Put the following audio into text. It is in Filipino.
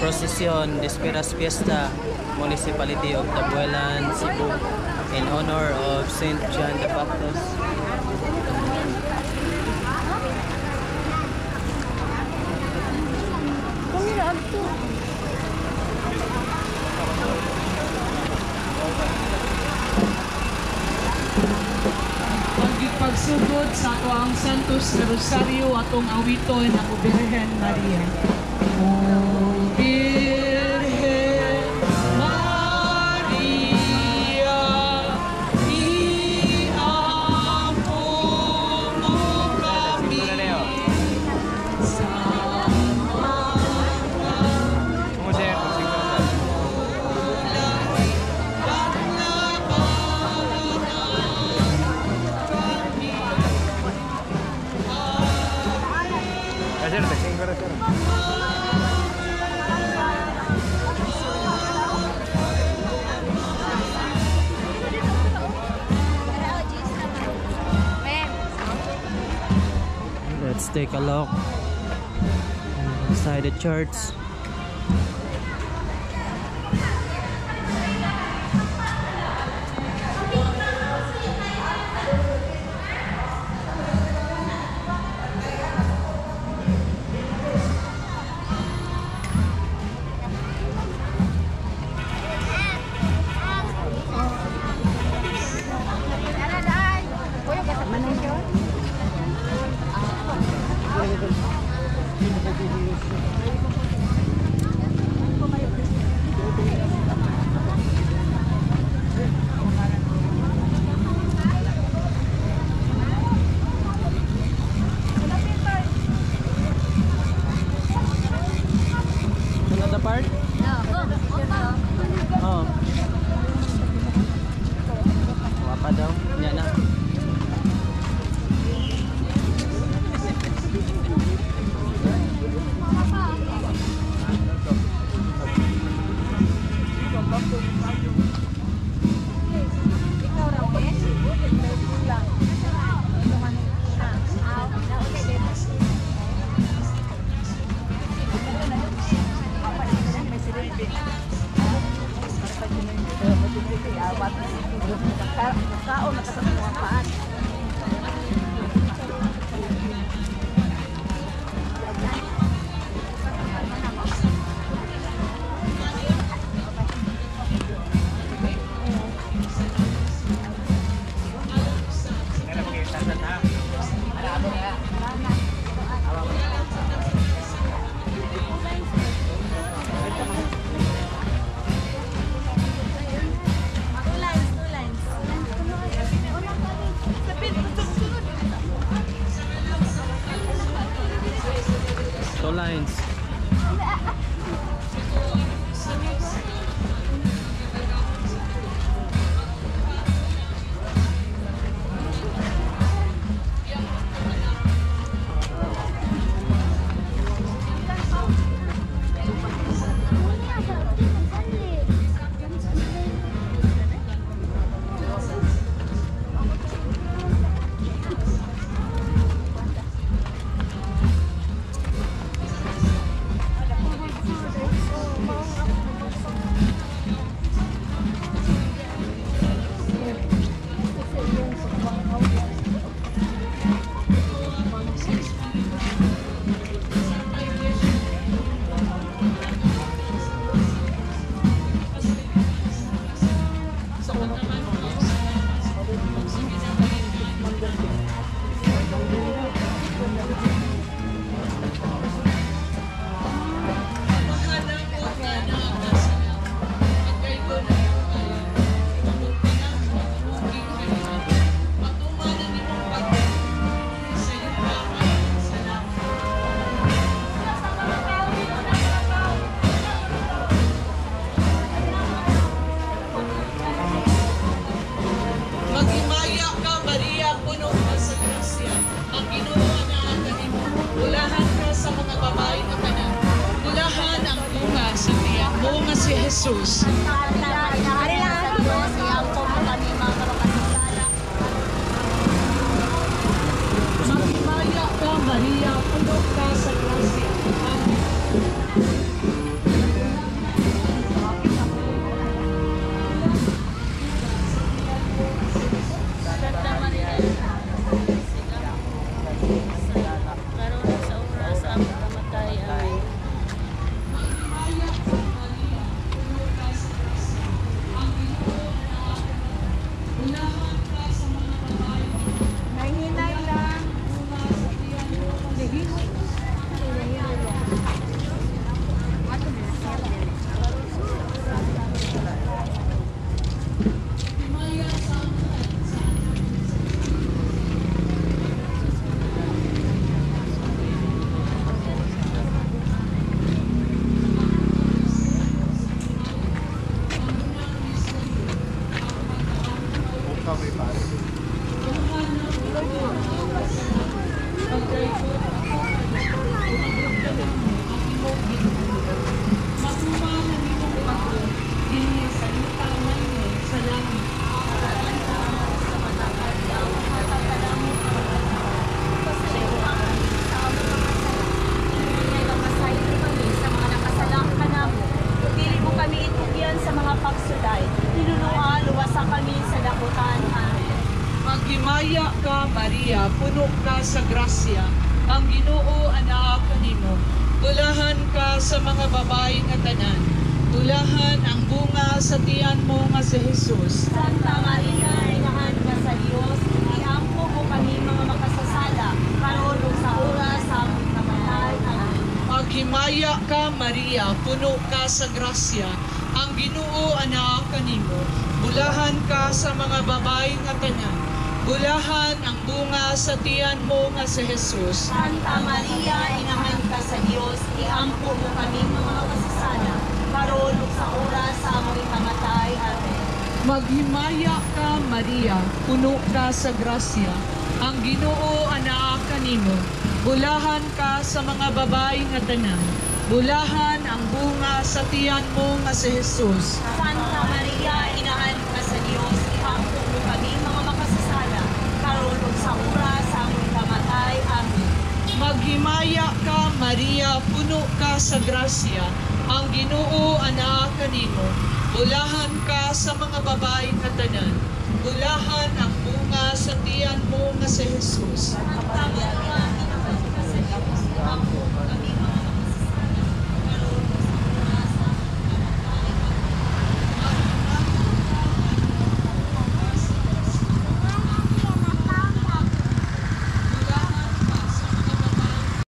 Procesión de Esperas Fiesta. Municipality of Tabuelan, Cebu in honor of Saint John the Baptist. pagsugod sa ato ang Santos Rosario atong awiton ang Birhen Maria. O Let's take a look inside the church. Nga si No. Thank you. Ka, Maria, puno ka sa grasya. Ang Ginoo anaa kanimo. Bulahan ka sa mga babae nga tanan. Bulahan ang bunga sa tiyan mo nga si Jesus. Santa Maria, inahan ka sa Diyos, iampo mo kami mga makasasala, karon ug sa oras sa among kamatay. Maghimaya ka, Maria, puno ka sa grasya. Ang Ginoo anaa kanimo. Bulahan ka sa mga babae nga tanan. Bulahan ang bunga sa tiyan mo nga si Jesus. Santa Maria, inahan ka sa Diyos, iampo mo kami mga makasasala, karon sa oras sa among kamatay. Amen. Maghimaya ka, Maria, puno ka sa grasya. Ang Ginoo anaa kanimo. Bulahan ka sa mga babae nga tanan. Bulahan ang bunga sa tiyan mo nga si Jesus. Santa Maria, inahan ka sa Diyos, iampo mo kami mga makasasala, karon ug sa oras sa among kamatay. Amen. Maghimaya ka, Maria, puno ka sa grasya. Ang Ginoo anaa kanimo. Bulahan ka sa mga babae nga tanan. Bulahan ang bunga sa tiyan mo nga si Jesus. Santa